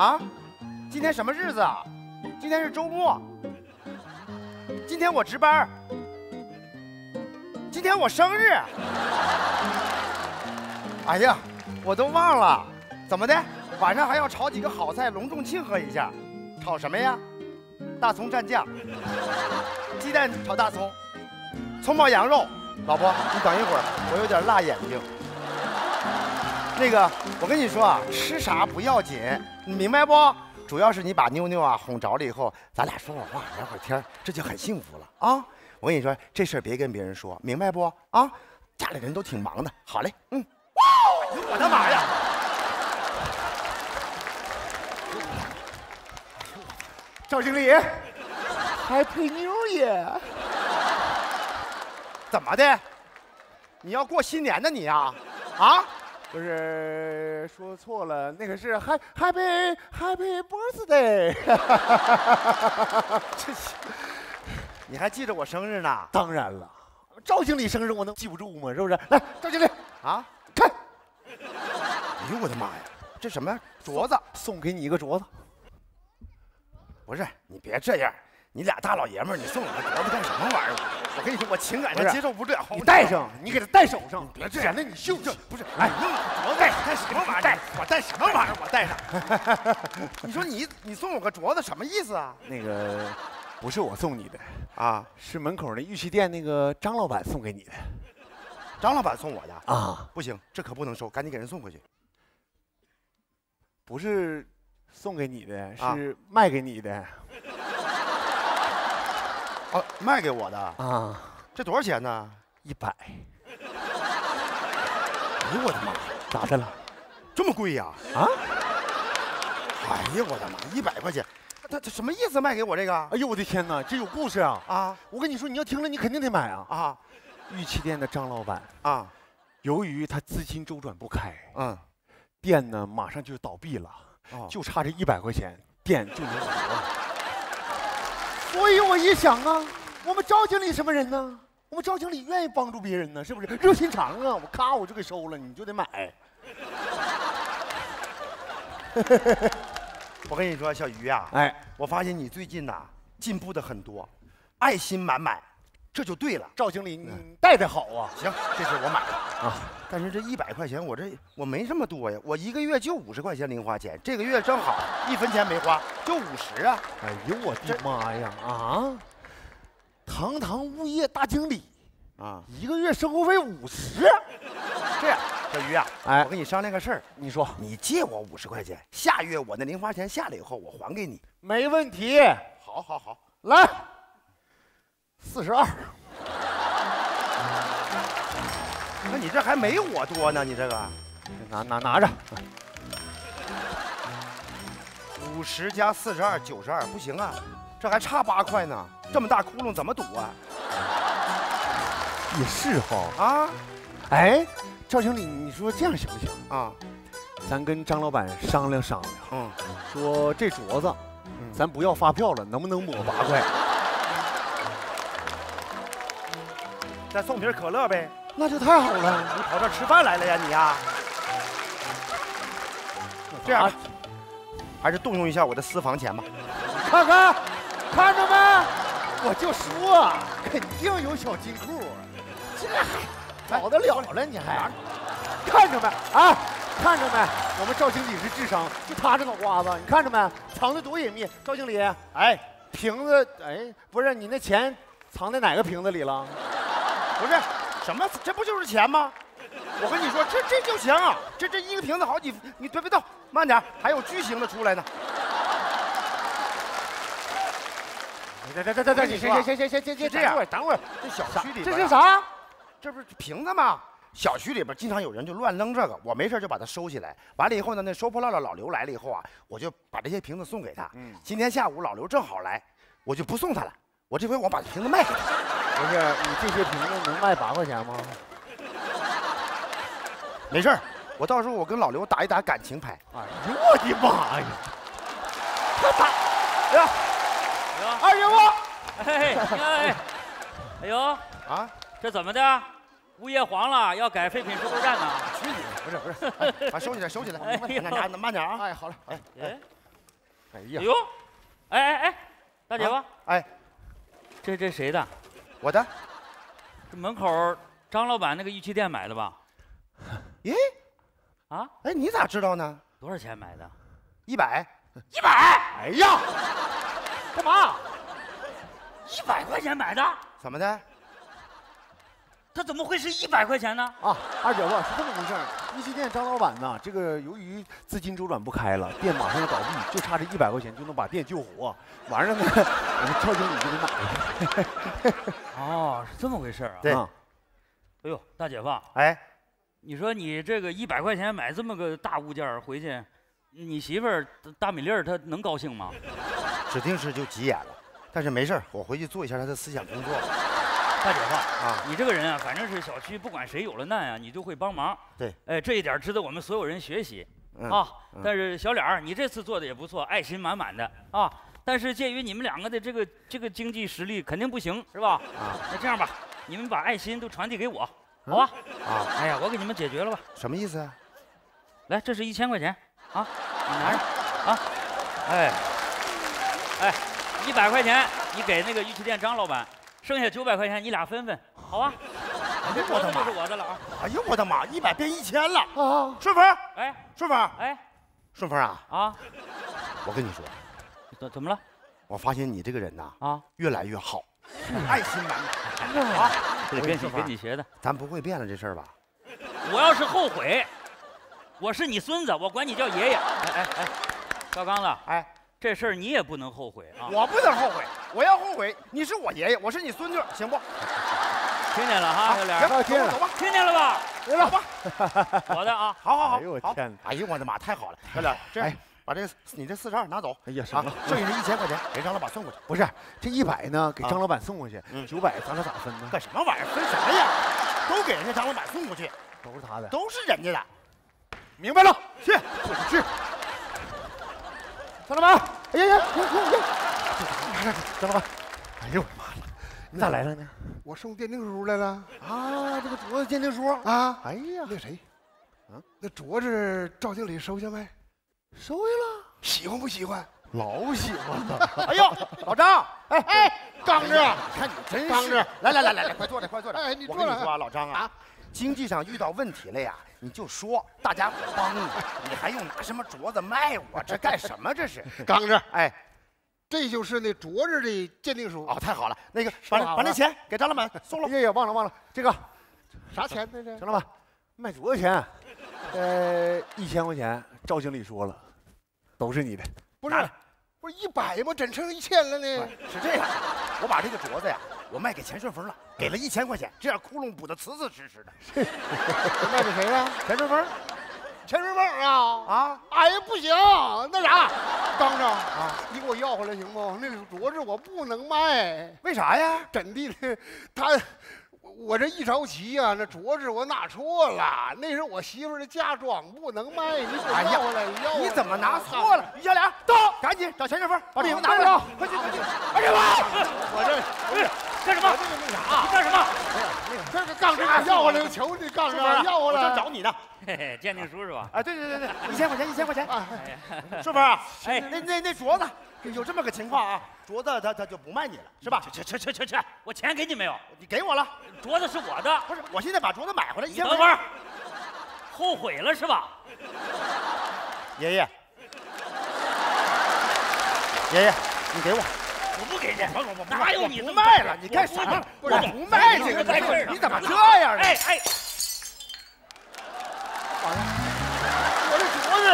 啊，今天什么日子啊？今天是周末。今天我值班。今天我生日。哎呀，我都忘了，怎么的？晚上还要炒几个好菜，隆重庆贺一下。炒什么呀？大葱蘸酱，鸡蛋炒大葱，葱爆羊肉。老婆，你等一会儿，我有点辣眼睛。那个，我跟你说啊，吃啥不要紧，你明白不？主要是你把妞妞啊哄着了以后，咱俩说会话，聊会天，这就很幸福了啊！我跟你说，这事儿别跟别人说，明白不？啊，家里人都挺忙的。好嘞，嗯。哇！我的妈呀！赵经理，Happy New Year！怎么的？你要过新年呢你呀？啊？不是说错了，那个是 Happy Happy Birthday。这，你还记着我生日呢？当然了，赵经理生日我能记不住吗？是不是？来，赵经理啊，看。哎呦我的妈呀，这什么镯子？送给你一个镯子。不是，你别这样，你俩大老爷们儿，你送我个镯子干什么玩意儿？我跟你说，我情感上接受不了。你戴上，你给他戴手上，别这样，显得你秀气。不是，哎，弄镯子戴什么玩意儿？我戴什么玩意儿？我戴上。你说你你送我个镯子什么意思啊？那个不是我送你的啊，是门口那玉器店那个张老板送给你的。张老板送我的啊？不行，这可不能收，赶紧给人送回去。不是。送给你的是卖给你的，哦，卖给我的啊，这多少钱呢？一百。哎呦我的妈！咋的了？这么贵呀？啊？哎呀我的妈！一百块钱，他他什么意思？卖给我这个？哎呦我的天哪，这有故事啊！啊！我跟你说，你要听了，你肯定得买啊！啊！玉器店的张老板啊，由于他资金周转不开，嗯，店呢马上就倒闭了。就差这一百块钱，店就能活。所以我一想啊，我们赵经理什么人呢？我们赵经理愿意帮助别人呢，是不是？热心肠啊！我咔我就给收了，你就得买。我跟你说，小鱼啊，哎，我发现你最近呐进步的很多，爱心满满。这就对了，赵经理，你带的好啊！行，这是我买的啊。但是这一百块钱，我这我没这么多呀，我一个月就五十块钱零花钱，这个月正好一分钱没花，就五十啊！哎呦我的妈呀啊！堂堂物业大经理啊，一个月生活费五十。这样，小鱼啊，哎，我跟你商量个事儿，你说你借我五十块钱，下月我那零花钱下来以后，我还给你，没问题。好，好，好，来。四十二，那你这还没我多呢，你这个，拿拿拿着，五十加四十二，九十二，不行啊，这还差八块呢，这么大窟窿怎么堵啊？也是哈。啊，哎，赵经理，你说这样行不行？啊？咱跟张老板商量商量，嗯，说这镯子，咱不要发票了，能不能抹八块？再送瓶可乐呗，那就太好了。你跑这吃饭来了呀你呀？这样，还是动用一下我的私房钱吧。看看，看着没？我就说，肯定有小金库。这还跑得了了？你还看着没？啊，看着没？我们赵经理是智商，就他这脑瓜子，你看着没？藏的多隐秘。赵经理，哎，瓶子，哎，不是你那钱藏在哪个瓶子里了？不是，什么？这不就是钱吗？我跟你说，这这就行。这这一个瓶子好几，你别别动，慢点，还有巨型的出来呢。这这这这这，你行行行行行行行，这样，等会儿，这小区里这是啥？这不是瓶子吗？小区里边经常有人就乱扔这个，我没事就把它收起来。完了以后呢，那收破烂的老刘来了以后啊，我就把这些瓶子送给他。嗯，今天下午老刘正好来，我就不送他了。我这回我把瓶子卖给他。不是你这些瓶子能卖八块钱吗？没事我到时候我跟老刘打一打感情牌。哎呦我的妈呀！他打，哎呀，二爷夫，哎哎，哎呦啊，这怎么的？物业黄了，要改废品收购站呢？去你的！不是不是，把收起来收起来，慢点慢点啊！哎，好嘞，哎哎，哎呀，呦，哎哎哎，大姐夫，哎，这这谁的？我的。这门口张老板那个玉器店买的吧？咦？啊？哎，你咋知道呢？多少钱买的？一百。一百？哎呀，干嘛？一百块钱买的？怎么的？他怎么会是一百块钱呢？啊，二姐夫是这么回事儿。玉器店张老板呢，这个由于资金周转不开了，店马上要倒闭，就差这一百块钱就能把店救活。完了呢，我们赵经理就给买了。哦，是这么回事啊？对。哎呦，大姐夫，哎，你说你这个一百块钱买这么个大物件回去，你媳妇儿大米粒儿她能高兴吗？指定是就急眼了。但是没事儿我回去做一下她的思想工作。大姐夫啊，你这个人啊，反正是小区不管谁有了难啊，你就会帮忙。对，哎，这一点值得我们所有人学习啊。但是小脸儿，你这次做的也不错，爱心满满的啊。但是鉴于你们两个的这个这个经济实力肯定不行，是吧？啊，那这样吧，你们把爱心都传递给我，好吧？啊，哎呀，我给你们解决了吧？什么意思啊？来，这是一千块钱啊，你拿着啊。哎，哎，一百块钱你给那个玉器店张老板。剩下九百块钱，你俩分分，好吧？这我的妈，是我的了啊！哎呦我的妈，一百变一千了啊！顺风，哎，顺风，哎，顺风啊啊！我跟你说，怎怎么了？我发现你这个人呐啊，越来越好，爱心满满啊！这跟你跟你学的，咱不会变了这事儿吧？我要是后悔，我是你孙子，我管你叫爷爷。哎哎哎，赵刚子，哎。这事儿你也不能后悔啊！我不能后悔，我要后悔，你是我爷爷，我是你孙女，行不？听见了哈，小脸，听见了，走吧，听见了吧？走吧，我的啊，好好好，哎呦我天，哎呦我的妈，太好了，小脸，这样，把这你这四十二拿走，哎呀，行了，剩下这一千块钱给张老板送过去。不是，这一百呢，给张老板送过去，九百咱俩咋分呢？干什么玩意儿？分什么呀？都给人家张老板送过去，都是他的，都是人家的。明白了，去，去。张老板，哎呀呀，张老板，哎呦我的妈呀，你咋来了呢？我送鉴定书来了。啊，这个镯子鉴定书。啊，哎呀，那谁，啊，那镯子赵经理收下没？收下了，喜欢不喜欢？老喜欢了。哎呦，老张，哎哎，刚子，看你真刚子，来来来来来，快坐着，快坐着。哎，你我跟你说啊，老张啊，经济上遇到问题了呀。你就说，大家伙帮你，你还用拿什么镯子卖我？这干什么？这是 刚子，哎，这就是那镯子的鉴定书哦，太好了，那个把把那钱给张老板送了。哎呀，忘了忘了，这个啥钱？这是张老板卖镯子钱，呃，一千块钱。赵经理说了，都是你的。不是，不是一百吗？怎成一千了呢？是这样，我把这个镯子呀。我卖给钱顺风了，给了一千块钱，这样窟窿补得瓷瓷实实的。卖给谁呀？钱顺风。钱顺风啊啊！哎呀，不行，那啥，刚子啊，你给我要回来行不？那镯子我不能卖，为啥呀？怎地的？他。我这一着急呀，那镯子我拿错了，那是我媳妇的嫁妆，不能卖。你要回来，要你怎么拿错了？于小莲，到，赶紧找钱顺风，把这拿回来。快去快去！哎呀妈！我这干什么？这个那啥？你干什么？这个杠子要回来，求你杠子要回来。我正找你呢。嘿嘿，鉴定书是吧？啊，对对对对，一千块钱，一千块钱。顺风啊，哎，那那那镯子。有这么个情况啊，镯子他他就不卖你了，是吧？去去去去去，我钱给你没有？你给我了，镯子是我的。不是，我现在把镯子买回来。你等会儿，后悔了是吧？爷爷，爷爷，你给我，我不给你，哪有你不卖了？你干什么？我不卖这个，你怎么这样呢？哎哎，完了我的镯子。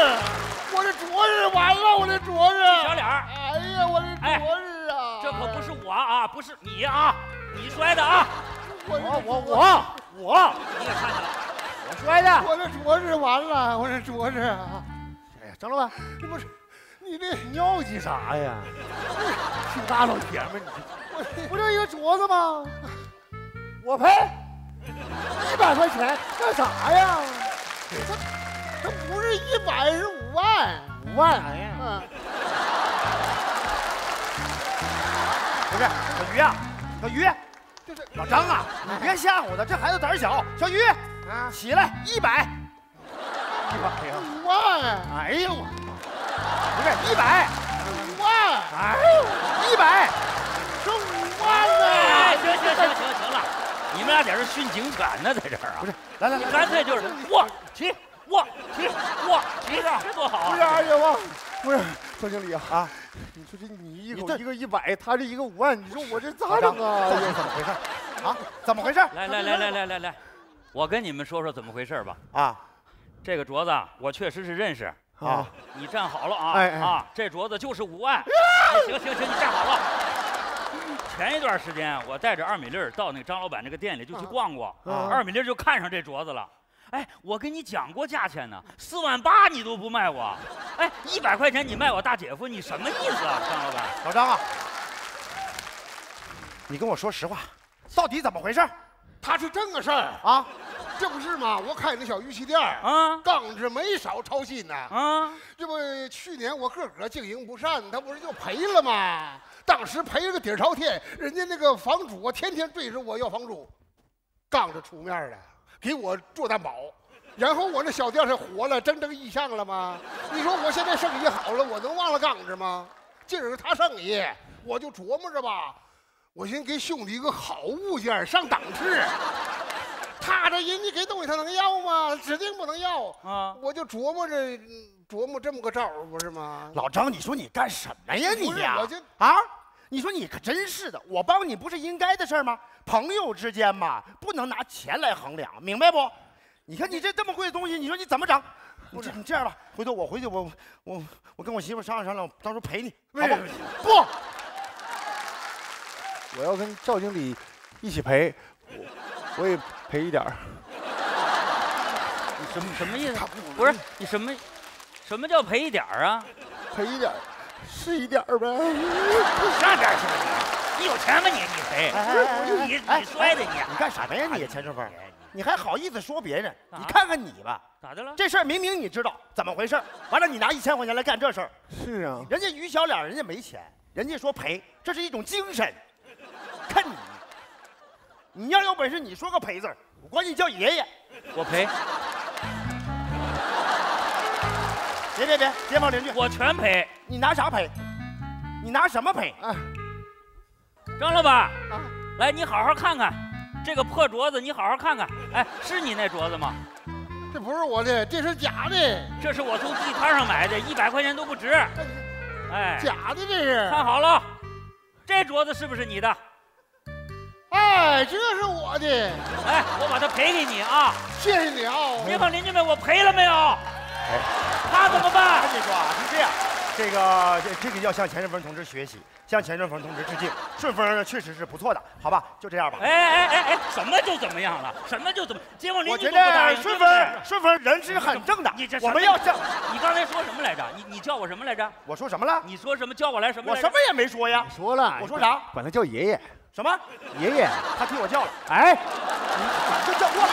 我的镯子完了，我的镯子，小脸儿，哎呀，我的镯子啊！这可不是我啊，不是你啊，你摔的啊！我我我我，你也看见了，我摔的。我的镯子完了，我的镯子啊！哎呀，张老板，这不是你这尿急啥呀？挺大老爷们，你我不就一个镯子吗？我赔一百块钱干啥呀？这这不是一百，是五万，五万，哎呀，嗯，不是小鱼啊，小鱼，老张啊，你别吓唬他，这孩子胆小。小鱼，啊，起来，一百，一百呀，五万，哎呦我，不是一百，五万哎，一百，剩五万呢。哎，行行行行行了，你们俩在这训警犬呢，在这儿啊？不是，来来你，干脆就是握起握起握起，这多好啊！不是二爷吧？不是周经理啊啊！你说这你一口一个一百，他这一个五万，你说我这咋整啊？怎么回事？啊？怎么回事？来来来来来来来，我跟你们说说怎么回事吧。啊，这个镯子我确实是认识啊。你站好了啊！哎哎啊，这镯子就是五万。行行行，你站好了。前一段时间我带着二米粒儿到那个张老板那个店里就去逛过，二米粒儿就看上这镯子了。哎，我跟你讲过价钱呢，四万八你都不卖我，哎，一百块钱你卖我大姐夫，你什么意思啊，张老板？老张啊，你跟我说实话，到底怎么回事？他是这个事儿啊，这不是吗？我开那小玉器店啊，刚子没少操心呐啊。这不去年我个个经营不善，他不是就赔了吗？当时赔了个底朝天，人家那个房主啊，天天追着我要房租，刚子出面了。给我做担保，然后我那小店是活了，蒸蒸日上了吗？你说我现在生意好了，我能忘了刚子吗？今儿个他生意，我就琢磨着吧，我先给兄弟一个好物件上档次。他这人，家给东西他能要吗？指定不能要啊！我就琢磨着琢磨这么个招不是吗？老张，你说你干什么呀你呀？啊。你说你可真是的，我帮你不是应该的事吗？朋友之间嘛，不能拿钱来衡量，明白不？你看你这这么贵的东西，你说你怎么整？你这你这样吧，回头我回去我我我跟我媳妇商量商量，到时候赔你，好不？不，我要跟赵经理一起赔，我也赔一点儿。你什么什么意思？不是你什么什么叫赔一点儿啊？赔一点儿。是一点儿呗，上点去吧你，你有钱吗你？你赔？你你摔的你？你干什么呀你？钱顺风，你还好意思说别人？你看看你吧，咋的了？这事儿明明你知道怎么回事，完了你拿一千块钱来干这事儿？是啊，人家于小脸人家没钱，人家说赔，这是一种精神。看你，你要有本事你说个赔字我管你叫爷爷，我赔。别别别，街坊邻居，我全赔。你拿啥赔？你拿什么赔？张老板，来，你好好看看这个破镯子，你好好看看。哎，是你那镯子吗？这不是我的，这是假的。这是我从地摊上买的，一百块钱都不值。哎，假的这是。看好了，这镯子是不是你的？哎，这是我的。哎，我把它赔给你啊！谢谢你啊！街坊邻居们，我赔了没有？他怎么办？我跟你说啊，是这样，这个这这个要向钱顺风同志学习，向钱顺风同志致敬。顺风确实是不错的，好吧，就这样吧。哎哎哎哎，什么就怎么样了？什么就怎么？街坊邻居我觉得顺风顺风人是很正的。你这我们要向你刚才说什么来着？你你叫我什么来着？我说什么了？你说什么叫我来什么？我什么也没说呀。你说了。我说啥？管他叫爷爷。什么？爷爷？他替我叫了。哎，你这叫过来。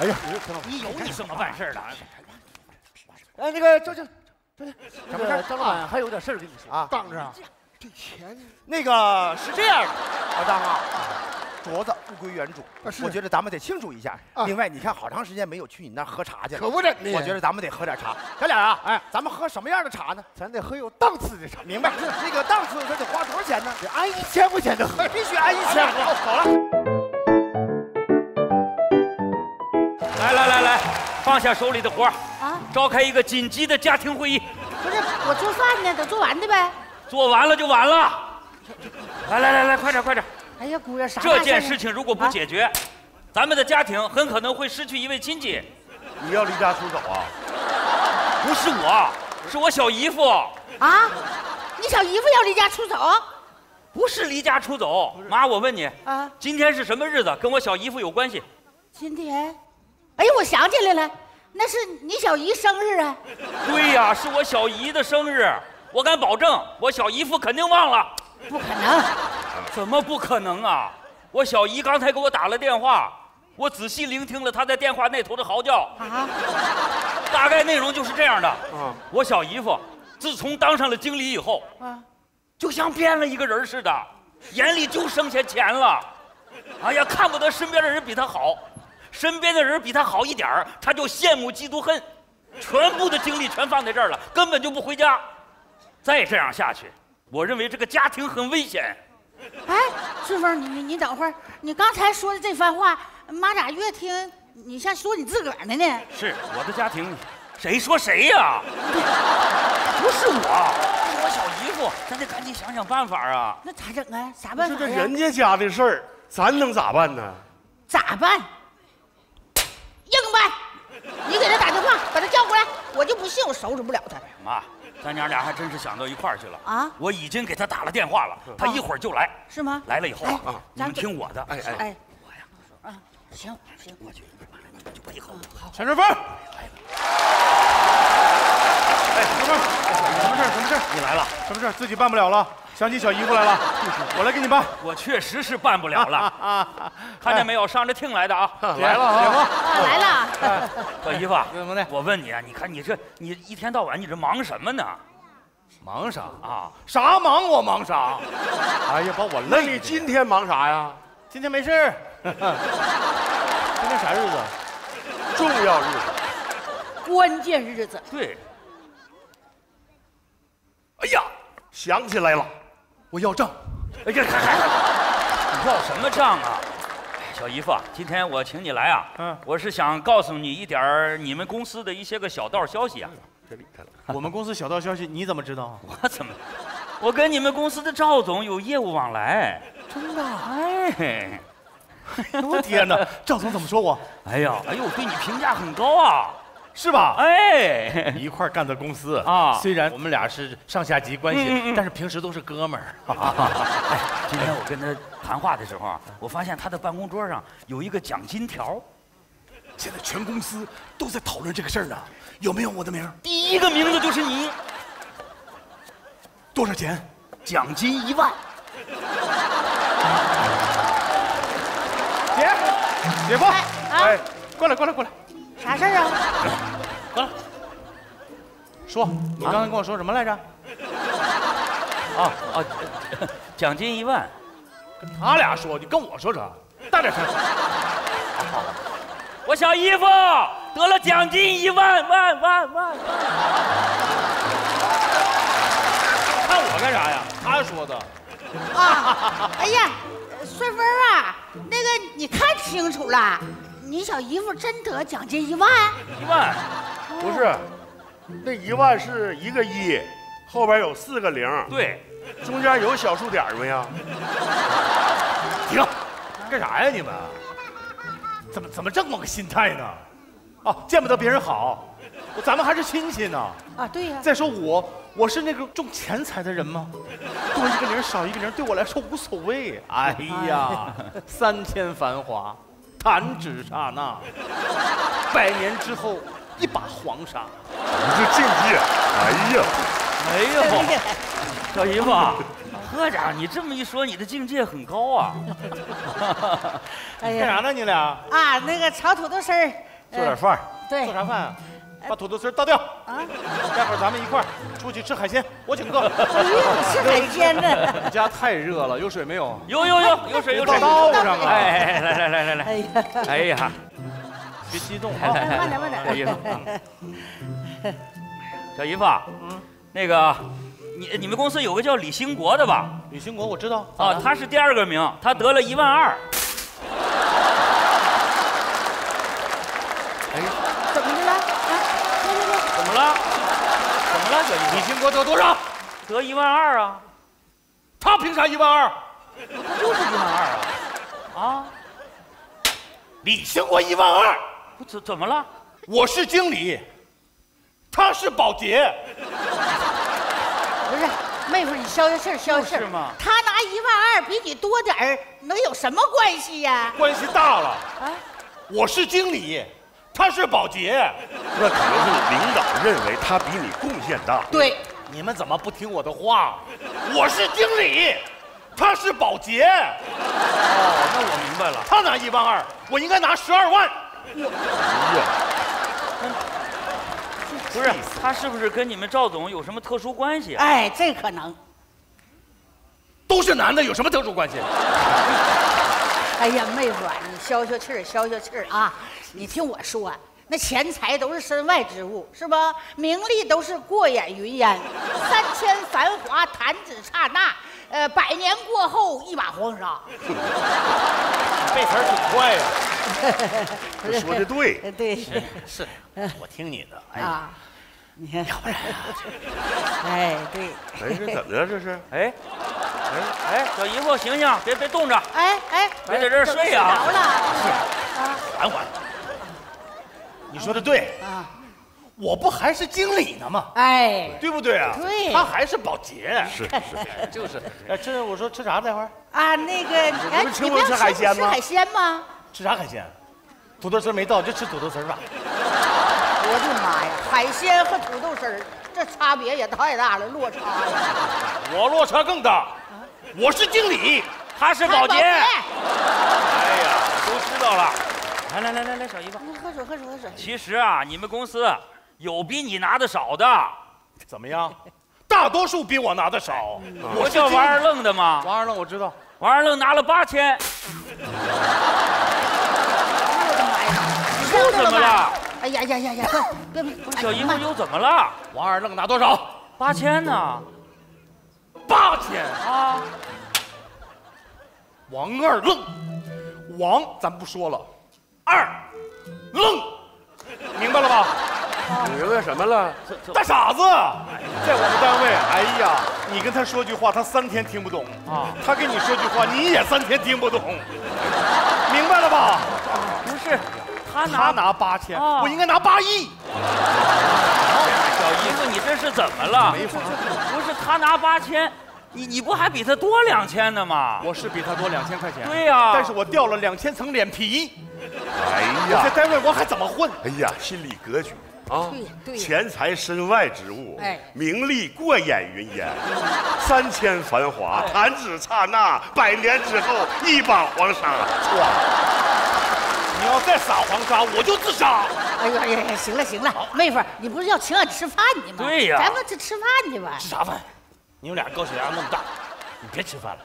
哎呀，你有你这么办事的？哎，那个周经，周经，什么事？张老板还有点事儿跟你说啊。当着，这钱，那个是这样的，老张啊，镯子物归原主，我觉得咱们得庆祝一下。另外，你看好长时间没有去你那喝茶去了，可不的。我觉得咱们得喝点茶。咱俩啊，哎，咱们喝什么样的茶呢？咱得喝有档次的茶。明白？这个档次，它得花多少钱呢？得按一千块钱的喝，必须按一千。好，走了。来来来来，放下手里的活儿。召开一个紧急的家庭会议。不是我做饭呢，等做完的呗。做完了就完了。来来来来，快点快点。哎呀，姑爷，啥？这件事情如果不解决，咱们的家庭很可能会失去一位亲戚。你要离家出走啊？不是我，是我小姨夫。啊？你小姨夫要离家出走？不是离家出走。妈，我问你啊，今天是什么日子？跟我小姨夫有关系？今天？哎呀，我想起来了。那是你小姨生日啊？对呀，是我小姨的生日。我敢保证，我小姨夫肯定忘了。不可能！怎么不可能啊？我小姨刚才给我打了电话，我仔细聆听了她在电话那头的嚎叫。啊！大概内容就是这样的。嗯！我小姨夫自从当上了经理以后，啊，就像变了一个人似的，眼里就剩下钱了。哎呀，看不得身边的人比他好。身边的人比他好一点儿，他就羡慕嫉妒恨，全部的精力全放在这儿了，根本就不回家。再这样下去，我认为这个家庭很危险。哎，顺风，你你你等会儿，你刚才说的这番话，妈咋越听你像说你自个儿的呢？是我的家庭，谁说谁呀？不是我，是我小姨夫，咱得赶紧想想办法啊。那咋整啊？啥办法这人家家的事儿，咱能咋办呢？咋办？硬办！你给他打电话，把他叫过来。我就不信我收拾不了他。妈。咱娘俩还真是想到一块儿去了啊！我已经给他打了电话了，他一会儿就来。是吗？来了以后啊，你们听我的。哎哎哎，我呀，啊，行行，我去，你们就配合。好，陈顺峰。哎，春峰，什么事儿？什么事儿？你来了？什么事儿？自己办不了了，想起小姨夫来了，我来给你办。我确实是办不了了。看见没有？上着听来的 啊！来了啊！来了。小姨夫，怎么的？我问你啊，你看你这，你一天到晚你这忙什么呢？忙啥啊？啥忙我忙啥？哎呀，把我累！你今天忙啥呀？今天没事今天啥日子？重要日子，关键日子。对。哎呀，想起来了，我要账。哎呀，你要什么账啊？小姨夫，今天我请你来啊，嗯，我是想告诉你一点你们公司的一些个小道消息啊。别理他了。我们公司小道消息你怎么知道？我怎么？我跟你们公司的赵总有业务往来。真的？哎，我天哪！赵总怎么说我？哎呀，哎呦，对你评价很高啊，是吧？哎，一块干的公司啊，虽然我们俩是上下级关系，但是平时都是哥们儿。哎，今天我跟他。谈话的时候啊，我发现他的办公桌上有一个奖金条。现在全公司都在讨论这个事儿呢，有没有我的名？第一个名字就是你。多少钱？奖金一万。姐，姐夫，哎，过来，过来，过来。啥事儿啊？过来。说，你刚才跟我说什么来着？啊啊，奖金一万。跟他俩说，你跟我说啥？大点声！我小姨夫得了奖金一万万万万！看我干啥呀？他说的。啊！哎呀，顺风啊，那个你看清楚了，你小姨夫真得奖金一万？一万？不是，那一万是一个一，后边有四个零。对。中间有小数点没呀？停！干啥呀你们？怎么怎么这么个心态呢？啊，见不得别人好，咱们还是亲戚呢。啊，对呀。再说我，我是那个重钱财的人吗？多一个零少一个零对我来说无所谓。哎呀，三千繁华，弹指刹那，百年之后一把黄沙。你这境界，哎呀，哎呀，小姨夫。贺家，你这么一说，你的境界很高啊！哎呀，干啥呢你俩？啊，那个炒土豆丝儿，做点饭。对，做啥饭啊？把土豆丝倒掉。啊，待会儿咱们一块儿出去吃海鲜，我请客。哎呦，吃海鲜呢？你家太热了，有水没有？有有有，有水有水。倒上啊！哎，来来来来来。哎呀，哎呀，别激动啊！慢点慢点。小姨夫，小姨夫，嗯，那个。你你们公司有个叫李兴国的吧？李兴国我知道啊，他是第二个名，他得了一万二。哎，怎么的了？啊，说说说，怎么了？李兴国得多少？得一万二啊！他凭啥一万二？他就是一万二啊！啊！李兴国一万二，怎怎么了？我是经理，他是保洁。不是，妹夫，你消消气儿，消消气儿。他拿一万二比你多点儿，能有什么关系呀？关系大了。啊，我是经理，他是保洁。那可能是领导认为他比你贡献大。对，你们怎么不听我的话？我是经理，他是保洁。哦，那我明白了。他拿一万二，我应该拿十二万。哎呀。不是他是不是跟你们赵总有什么特殊关系？哎，这可能。都是男的，有什么特殊关系？哎呀，妹夫啊，你消消气儿，消消气儿啊！你听我说，那钱财都是身外之物，是吧？名利都是过眼云烟，三千繁华弹指刹那，呃，百年过后一把黄沙。背词儿挺快呀，说的对，对，是，我听你的。哎呀，你看，要不然，哎，对。哎，这怎么了？这是？哎，哎哎，小姨夫，醒醒，别别冻着。哎哎，别在这儿睡呀。着了。缓缓。你说的对啊，我不还是经理呢吗？哎，对不对啊？对，他还是保洁。是是，就是。哎，这我说吃啥待会儿？啊，那个，哎，你不吃海鲜吗？吃海鲜吗？吃啥海鲜？土豆丝没到，就吃土豆丝吧。我的妈呀，海鲜和土豆丝这差别也太大了，落差呀！我落差更大。我是经理，他是保洁。哎呀，都知道了。来来来来来，小姨夫，喝水喝水喝水。其实啊，你们公司有比你拿的少的，怎么样？大多数比我拿的少。我叫王二愣的嘛？王二愣我知道，王二愣拿了八千。又怎么了？哎呀呀呀呀！别别别！小姨夫又怎么了？王二愣拿多少？八千呢？八千啊！王二愣，王咱不说了。二，愣，明白了吧？你明白什么了？大傻子，在我们单位，哎呀，你跟他说句话，他三天听不懂啊；他跟你说句话，你也三天听不懂，明白了吧？不是，他拿他拿八千，我应该拿八亿。小姨夫，你这是怎么了？没法，不是他拿八千。你你不还比他多两千呢吗？我是比他多两千块钱。对呀，但是我掉了两千层脸皮。哎呀，在单位我还怎么混？哎呀，心理格局啊！对对，钱财身外之物，哎，名利过眼云烟，三千繁华弹指刹那，百年之后一把黄沙。错，你要再撒黄沙，我就自杀。哎呀呀呀，行了行了，妹夫，你不是要请俺吃饭去吗？对呀，咱们去吃饭去吧。吃啥饭？你们俩高血压那么大，你别吃饭了。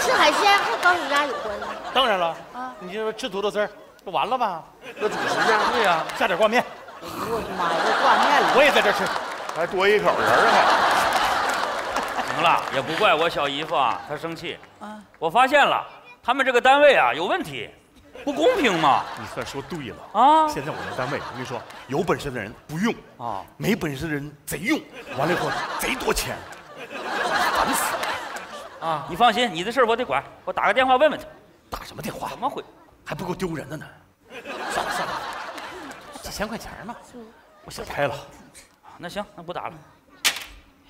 吃海鲜和高血压有关吗？当然了啊！你就说吃土豆丝儿，不完了吧？那主食呢？对呀，下点挂面。哎呦我的妈呀，这挂面了！我也在这吃，还多一口人还。行了，也不怪我小姨夫啊，他生气啊。我发现了，他们这个单位啊有问题，不公平嘛。你算说对了啊！现在我们单位，我跟你说，有本事的人不用啊，没本事的人贼用，完了以后贼多钱。烦死了！啊，你放心，你的事我得管。我打个电话问问他。打什么电话？怎么回？还不够丢人的呢。算了算了，几千块钱嘛，我想开了。那行，那不打了。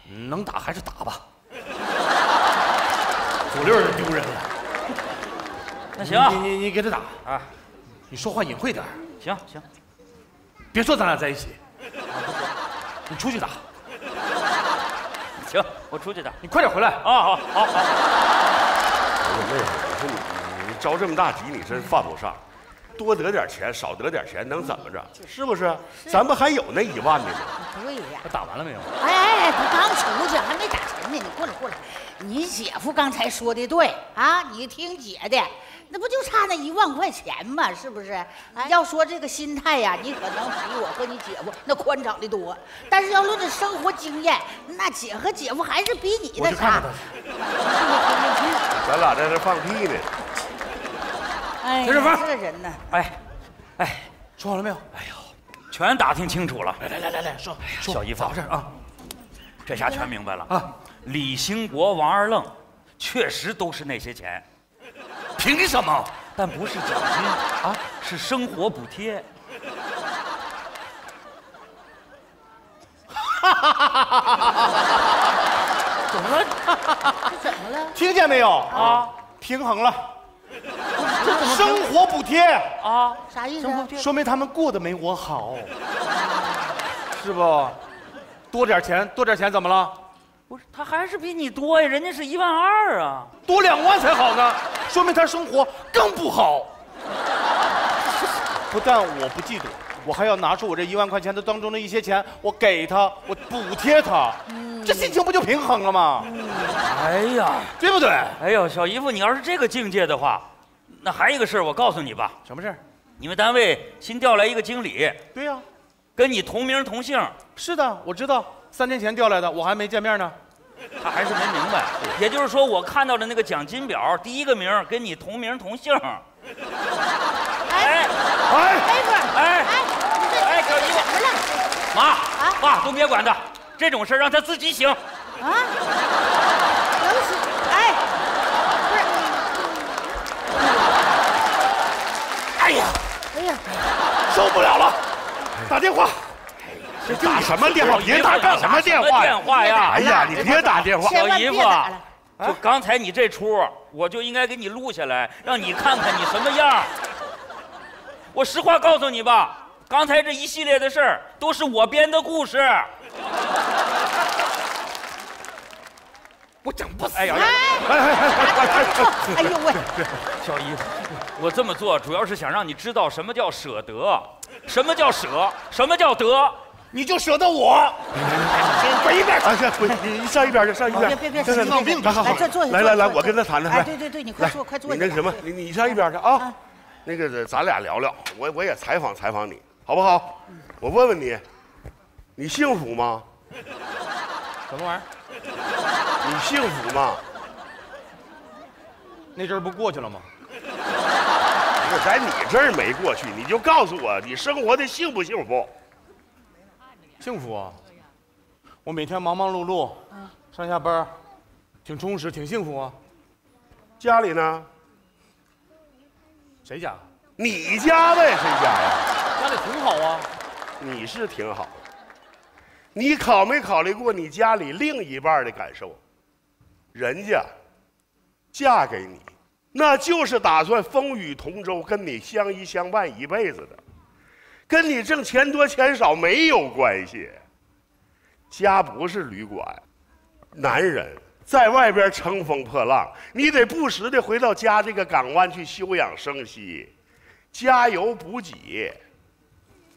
能打还是打吧。左六就丢人了。那行，你你你给他打啊！你说话隐晦点。行行，别说咱俩在一起。你出去打。行，我出去打，你快点回来啊！好，好，好。我妹夫，我说你，你着这么大急，你真犯不上。多得点钱，少得点钱，能怎么着？是不是？咱们还有那一万呢吗？对呀。打完了没有？哎哎哎，他刚出去，还没打钱呢。你过来，过来。你姐夫刚才说的对啊，你听姐的。那不就差那一万块钱吗？是不是？要说这个心态呀，你可能比我和你姐夫那宽敞的多。但是要论这生活经验，那姐和姐夫还是比你那啥。咱俩在这放屁呢。哎，这个人呢？哎，哎，说好了没有？哎呦，全打听清楚了。来来来来来，说，小姨夫，咋回事啊？这下全明白了啊！李兴国、王二愣，确实都是那些钱。凭什么？但不是奖金啊，是生活补贴。怎么了？这怎么了？听见没有啊？平衡了。生活补贴啊？啥意思？说明他们过得没我好，是不？多点钱，多点钱怎么了？不是，他还是比你多呀，人家是一万二啊，多两万才好呢，说明他生活更不好。不但我不嫉妒，我还要拿出我这一万块钱的当中的一些钱，我给他，我补贴他，这心情不就平衡了吗？哎呀，对不对？哎呦，小姨夫，你要是这个境界的话，那还有一个事儿，我告诉你吧。什么事儿？你们单位新调来一个经理。对呀，跟你同名同姓。是的，我知道，三天前调来的，我还没见面呢。他还是没明白，也就是说，我看到的那个奖金表，第一个名跟你同名同姓。哎哎，妹夫，哎哎，小姨夫，妈爸都别管他，这种事让他自己醒。啊？能醒？哎，不是。哎呀，哎呀，受不了了，打电话。打什么电话？别打干什么电话电话呀？哎呀，你别打电话，老姨夫。就刚才你这出，我就应该给你录下来，让你看看你什么样。我实话告诉你吧，刚才这一系列的事儿都是我编的故事。我整不死！哎呀！哎哎哎！哎呦喂！小姨夫，我这么做主要是想让你知道什么叫舍得，什么叫舍，什么叫得。你就舍得我，先滚一边啊！先滚，你你上一边去，上一边。别别别，闹病！来坐坐来来来，我跟他谈谈。哎，对对对，你快坐快坐。你那什么，你你上一边去啊。那个咱俩聊聊，我我也采访采访你，好不好？我问问你，你幸福吗？什么玩意儿？你幸福吗？那阵儿不过去了吗？不是在你这儿没过去，你就告诉我，你生活的幸不幸福？幸福啊！我每天忙忙碌碌，上下班，挺充实，挺幸福啊。家里呢？谁家？你家呗，谁家呀？家里挺好啊。你是挺好，你考没考虑过你家里另一半的感受？人家嫁给你，那就是打算风雨同舟，跟你相依相伴一辈子的。跟你挣钱多钱少没有关系，家不是旅馆，男人在外边乘风破浪，你得不时的回到家这个港湾去休养生息，加油补给，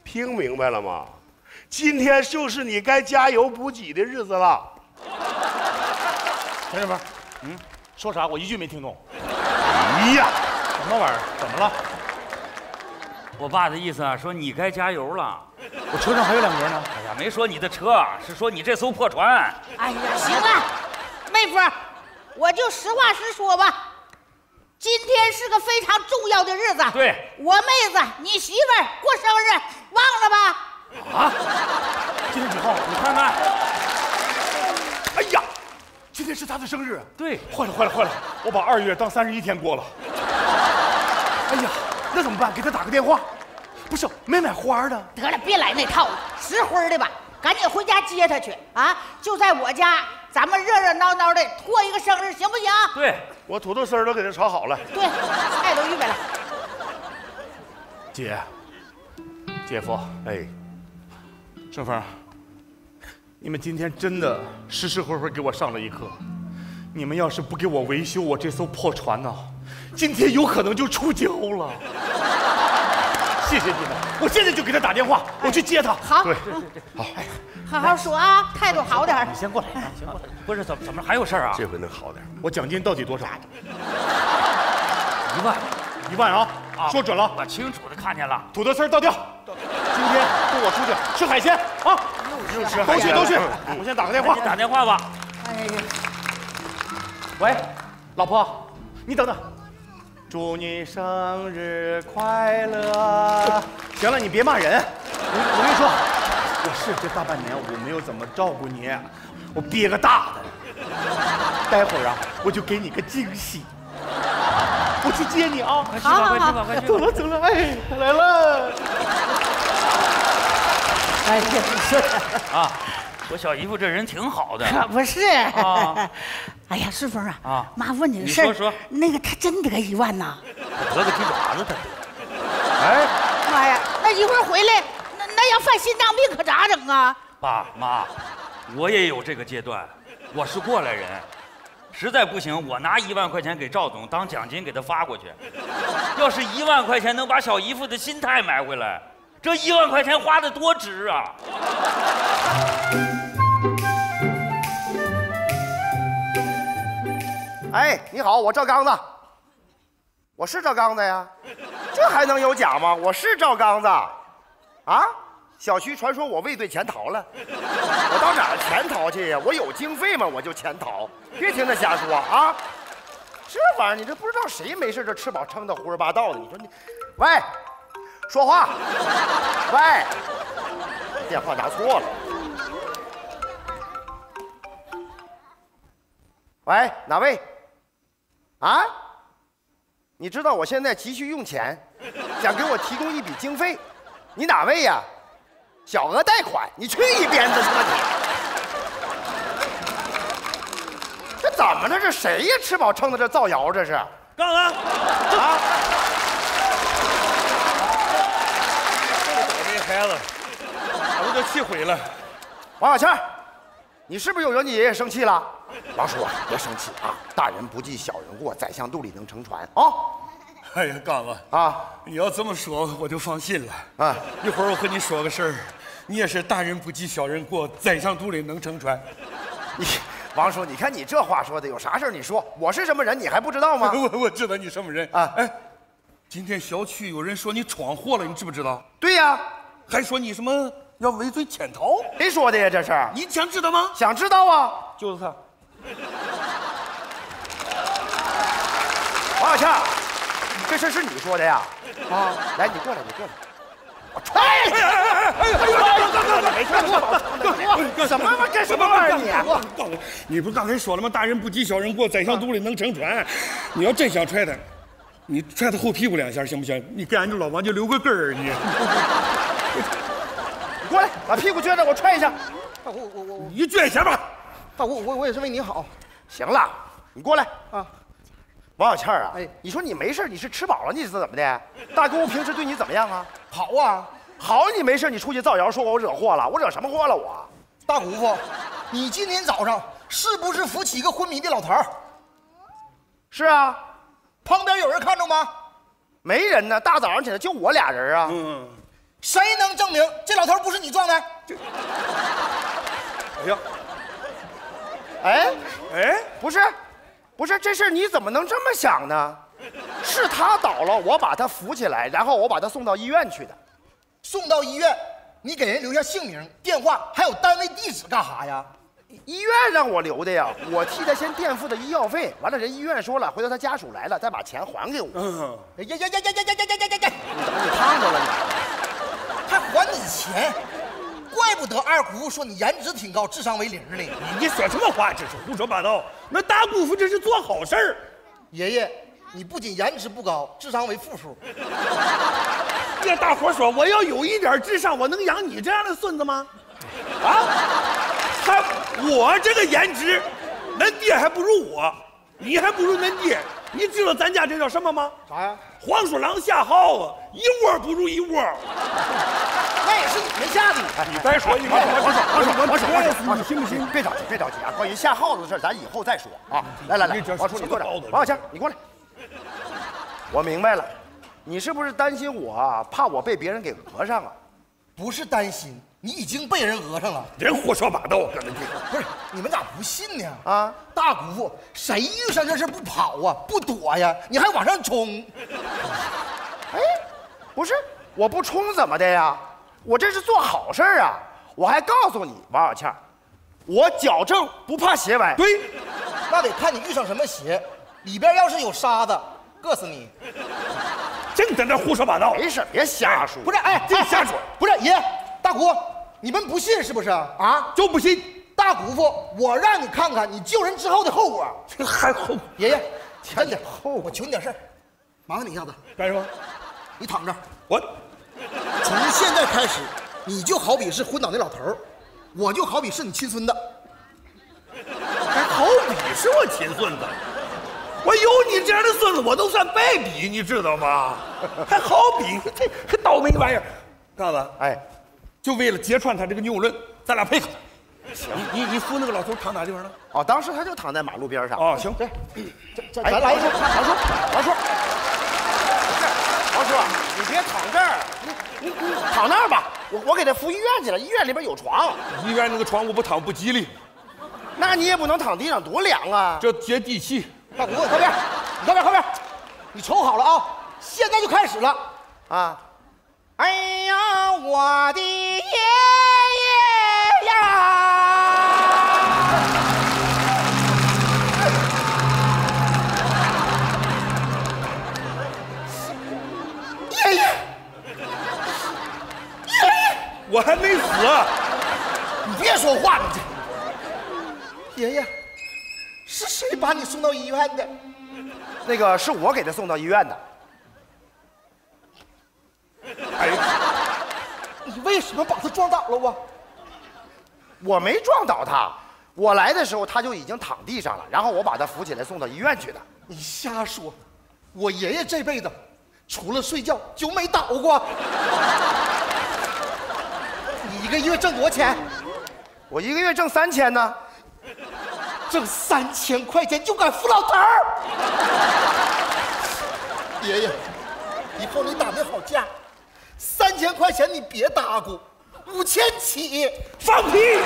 听明白了吗？今天就是你该加油补给的日子了。陈志们，嗯，说啥？我一句没听懂。哎呀，什么玩意儿？怎么了？我爸的意思啊，说你该加油了。我车上还有两格呢。哎呀，没说你的车，是说你这艘破船。哎呀，行了，妹夫，我就实话实说吧。今天是个非常重要的日子。对，我妹子，你媳妇儿过生日，忘了吧？啊？今天几号？你看看。哎呀，今天是他的生日。对，坏了坏了坏了，我把二月当三十一天过了。哎呀。那怎么办？给他打个电话。不是没买花的。得了，别来那套了，实婚的吧？赶紧回家接他去啊！就在我家，咱们热热闹闹的过一个生日，行不行？对，我土豆丝都给他炒好了。对，菜都预备了。姐，姐夫，哎，顺风，你们今天真的实实惠惠给我上了一课。你们要是不给我维修我这艘破船呢？今天有可能就触礁了。谢谢你们，我现在就给他打电话，我去接他。好，对对对，好，好好说啊，态度好点。你先过来，先过来。不是怎么怎么还有事儿啊？这回能好点。我奖金到底多少？一万，一万啊！说准了，我清楚的看见了。土豆丝倒掉。今天跟我出去吃海鲜啊！又吃，都去都去。我先打个电话，打电话吧。哎呀，喂，老婆，你等等。祝你生日快乐！行了，你别骂人。我我跟你说，我是这大半年我没有怎么照顾你，我憋个大的。待会儿啊，我就给你个惊喜。我去接你啊！快去吧，快去吧，快去！走了走了，哎，来了。哎呀，是啊。我小姨夫这人挺好的，可不是？哎呀，顺风啊！啊，妈问你个事儿，说说，那个他真得一万呐？得个鸡爪子他得。哎，妈呀，那一会儿回来，那那要犯心脏病可咋整啊？爸妈，我也有这个阶段，我是过来人，实在不行，我拿一万块钱给赵总当奖金给他发过去。要是一万块钱能把小姨夫的心态买回来。这一万块钱花的多值啊！哎，你好，我赵刚子。我是赵刚子呀，这还能有假吗？我是赵刚子，啊！小区传说我畏罪潜逃了，我到哪儿潜逃去呀？我有经费吗？我就潜逃，别听他瞎说啊！这玩意儿，你这不知道谁没事这吃饱撑的胡说八道的？你说你，喂，说话，喂，电话打错了，喂，哪位？啊？你知道我现在急需用钱，想给我提供一笔经费，你哪位呀？小额贷款，你去一边子去吧你！这怎么了？这谁呀？吃饱撑的这造谣，这是？刚刚啊！这孩子，把我都气毁了。王小倩，你是不是又惹你爷爷生气了？王叔啊，别生气啊！大人不计小人过，宰相肚里能撑船啊！哎呀，刚子啊，你要这么说，我就放心了啊！一会儿我和你说个事儿。你也是大人不计小人过，宰相肚里能撑船。你，王叔，你看你这话说的，有啥事你说，我是什么人，你还不知道吗？我我知道你什么人啊！哎，今天小区有人说你闯祸了，你知不知道？对呀，还说你什么要畏罪潜逃？谁说的呀？这是？你想知道吗？想知道啊！就是他。王小倩，这事是你说的呀？啊，来，你过来，你过来。哎！哎呀！哎呀！哎呀！没事，哥，什么玩意干什么玩意儿？你，你不刚才说了吗？大人不计小人过，宰相肚里能撑船。你要真想踹他，你踹他后屁股两下行不行？你给俺这老王就留个根儿，你。你过来，把屁股撅着，我踹一下。大姑，我我我，你撅一下吧。大姑，我我也是为你好。行了，你过来啊。王小倩啊，哎，你说你没事，你是吃饱了，你是怎么的？大姑平时对你怎么样啊？好啊。好，你没事，你出去造谣，说我惹祸了，我惹什么祸了？我，大姑父，你今天早上是不是扶起一个昏迷的老头是啊，旁边有人看着吗？没人呢，大早上起来就我俩人啊。嗯，谁能证明这老头不是你撞的？哎呀，哎哎，不是，不是，这事你怎么能这么想呢？是他倒了，我把他扶起来，然后我把他送到医院去的。送到医院，你给人留下姓名、电话，还有单位地址干啥呀？医院让我留的呀，我替他先垫付的医药费。完了，人医院说了，回头他家属来了再把钱还给我。嗯，哎呀呀呀呀呀呀呀呀呀呀！你怎么你烫着了你？还还你钱？怪不得二姑父说你颜值挺高，智商为零呢。你你说什么话？这是胡说八道。那大姑父这是做好事儿。爷爷，你不仅颜值不高，智商为负数。这大伙说，我要有一点智商，我能养你这样的孙子吗？啊？他我这个颜值，恁爹还不如我，你还不如恁爹。你知道咱家这叫什么吗？啥呀？黄鼠狼下耗子，一窝不如一窝。那也是你们下的。你再说一个，我说，我说，我说，我说，你信不信？别着急，别着急啊！关于下耗子的事咱以后再说啊。来来来，王叔，你坐这。王小倩，你过来。我明白了。你是不是担心我？怕我被别人给讹上啊？不是担心，你已经被人讹上了。人胡说八道，搁那地方。不是，你们咋不信呢？啊，大姑父，谁遇上这事不跑啊，不躲呀？你还往上冲？哎，不是，我不冲怎么的呀？我这是做好事啊！我还告诉你，王小倩，我矫正不怕鞋歪。对，那得看你遇上什么鞋，里边要是有沙子，硌死你。净在那胡说八道，没事，别瞎说。不是，哎，净瞎说。不是爷，大姑，你们不信是不是啊？就不信。大姑父，我让你看看你救人之后的后果。这还后？爷爷，真的。后，我求你点事儿，麻烦你一下子。干什么？你躺着。我。从现在开始，你就好比是昏倒那老头儿，我就好比是你亲孙子。还好比是我亲孙子。我有你这样的孙子，我都算败笔，你知道吗？还好比这这倒霉玩意儿，刚子，哎，就为了揭穿他这个谬论，咱俩配合。行，你你扶那个老头躺哪地方了？哦，当时他就躺在马路边上。哦，行，对，这咱来一个，王叔，王叔，王叔，你别躺这儿，你你你躺那儿吧，我我给他扶医院去了，医院里边有床。医院那个床我不躺不吉利。那你也不能躺地上，多凉啊！这接地气。大姑，靠边，你靠边，靠边。你瞅好了啊，现在就开始了啊！哎呀，我的爷爷我还没死，你别说话，你这爷爷，是谁把你送到医院的？那个是我给他送到医院的。哎，你为什么把他撞倒了我？我没撞倒他，我来的时候他就已经躺地上了，然后我把他扶起来送到医院去的。你瞎说！我爷爷这辈子除了睡觉就没倒过。你一个月挣多少钱？我一个月挣三千呢。挣三千块钱就敢扶老头儿？爷爷，以后你打那好价。三千块钱你别打鼓，五千起。放屁！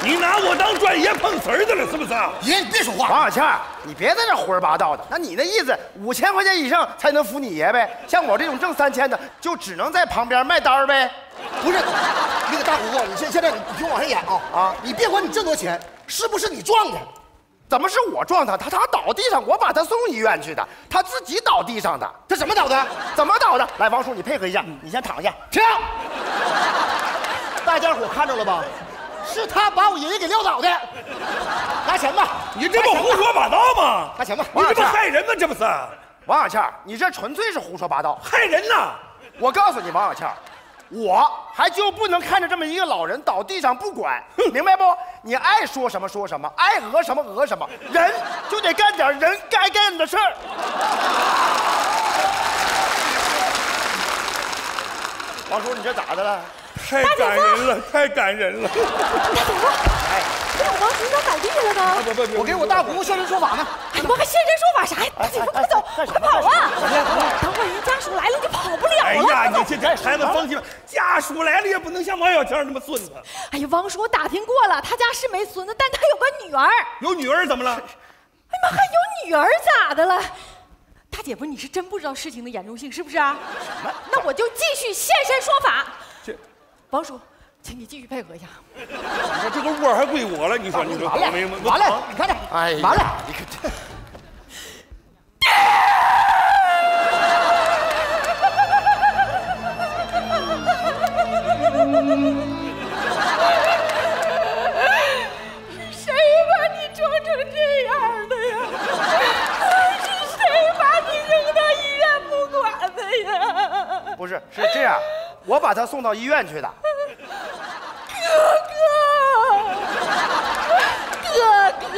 你拿我当专业碰瓷儿的了是不是？爷爷你别说话。王小倩，你别在这胡说八道的。那你那意思，五千块钱以上才能扶你爷呗？像我这种挣三千的，就只能在旁边卖单呗？不是，那个大胡子，你现现在你听我往下演啊啊！你别管你挣多少钱，是不是你撞的？怎么是我撞他？他他倒地上，我把他送医院去的。他自己倒地上的。他怎么倒的？怎么倒的？来，王叔，你配合一下，你先躺下。停！大家伙看着了吧？是他把我爷爷给撂倒的。拿钱吧！你这不胡说八道吗？拿钱吧！你这不害人吗？这不是？王小倩，你这纯粹是胡说八道，害人呐！我告诉你，王小倩。我还就不能看着这么一个老人倒地上不管，明白不？你爱说什么说什么，爱讹什么讹什么，人就得干点人该干的事儿。王叔，你这咋的了？太感人了，太感人了！大姐夫，哎，我王叔咋倒地了呢？不不不，我给我大姑姑现身说法呢。哎，我还现身说法啥呀？大姐夫，快走，快跑啊！等会儿人家属来了，你跑不了了。哎呀，你这这孩子放心吧，家属来了也不能像王小强那么孙子。哎呀，王叔，我打听过了，他家是没孙子，但他有个女儿。有女儿怎么了？哎妈，还有女儿咋的了？大姐夫，你是真不知道事情的严重性是不是啊？那我就继续现身说法。这，王叔，请你继续配合一下。你看这个窝还归我了，你说你说完了，完了，你看这，哎，完了，你看这。谁把你撞成这样的呀？是谁把你扔到医院不管的呀？不是，是这样，我把他送到医院去的。哥哥，哥哥，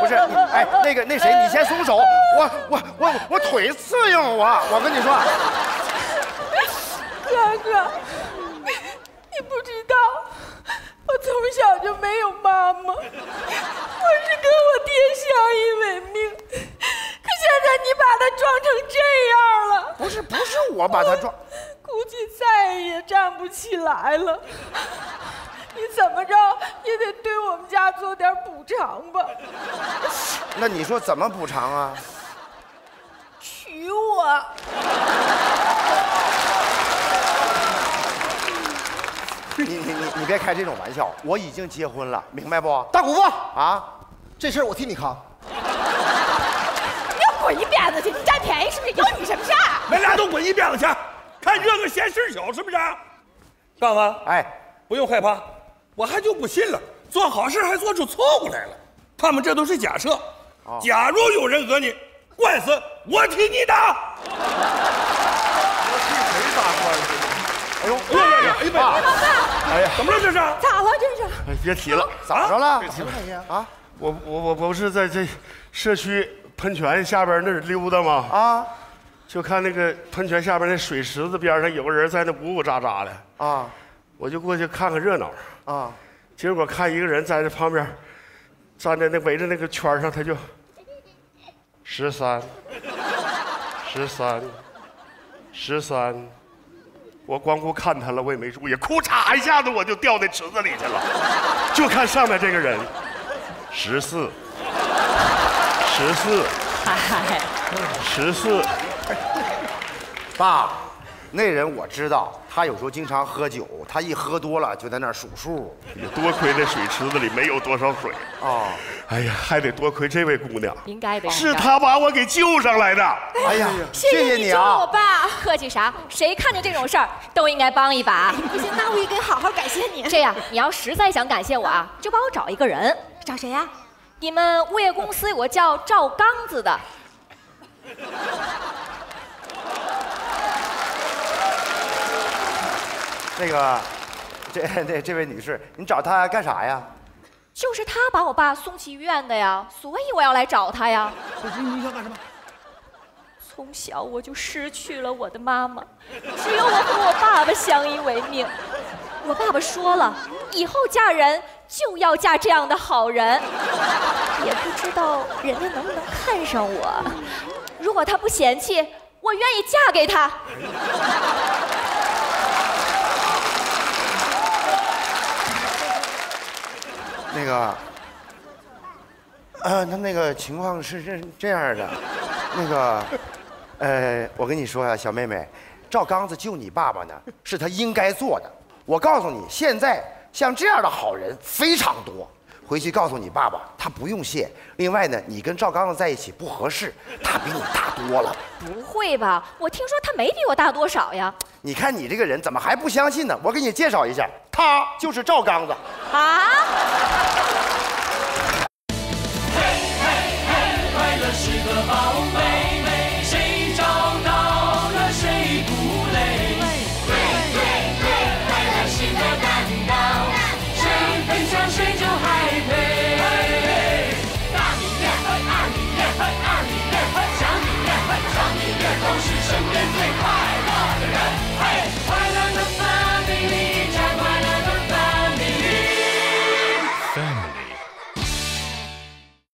不是，哎，那个那谁，你先松手，我我我我腿刺硬，我我跟你说，哥哥。你不知道，我从小就没有妈妈，我是跟我爹相依为命。可现在你把他撞成这样了，不是不是我把他撞，估计再也站不起来了。你怎么着也得对我们家做点补偿吧？那你说怎么补偿啊？娶我。你你你你别开这种玩笑，我已经结婚了，明白不？大姑父啊，这事儿我替你扛。你要滚一边子去！你占便宜是不是？有你什么事儿？咱俩都滚一边子去！看热闹嫌事儿小是不是？干完哎，不用害怕，我还就不信了，做好事还做出错误来了。他们这都是假设。假如有人讹你，官司我替你打。我替谁打官司？哎呦，哎呀呀！哎呀妈！哎呀，怎么了这是？咋了这是？哎，别提了，咋着了？啊，我我我不是在这社区喷泉下边那儿溜达吗？啊，就看那个喷泉下边那水池子边上有个人在那呜呜喳喳的啊，我就过去看看热闹啊，结果看一个人在这旁边站在那围着那个圈上，他就十三，十三，十三。我光顾看他了，我也没注意，裤嚓一下子我就掉那池子里去了。就看上面这个人，十四，十四。十四。爸，那人我知道，他有时候经常喝酒，他一喝多了就在那儿数数。多亏这水池子里没有多少水啊！哎呀，还得多亏这位姑娘，应该的，是她把我给救上来的。哎呀，谢谢你啊，我爸。客气啥？谁看见这种事儿都应该帮一把。不行，那我也得好好感谢你。这样，你要实在想感谢我啊，就帮我找一个人。找谁呀？你们物业公司有个叫赵刚子的。那个，这 这这位女士，你找他干啥呀？就是他把我爸送去医院的呀，所以我要来找他呀。你想干什么？从小我就失去了我的妈妈，只有我和我爸爸相依为命。我爸爸说了，以后嫁人就要嫁这样的好人。也不知道人家能不能看上我。如果他不嫌弃，我愿意嫁给他。那个，呃，他那个情况是这这样的，那个，呃，我跟你说呀，小妹妹，赵刚子救你爸爸呢，是他应该做的。我告诉你，现在像这样的好人非常多，回去告诉你爸爸，他不用谢。另外呢，你跟赵刚子在一起不合适，他比你大多了。不会吧？我听说他没比我大多少呀。你看你这个人怎么还不相信呢？我给你介绍一下，他就是赵刚子。啊？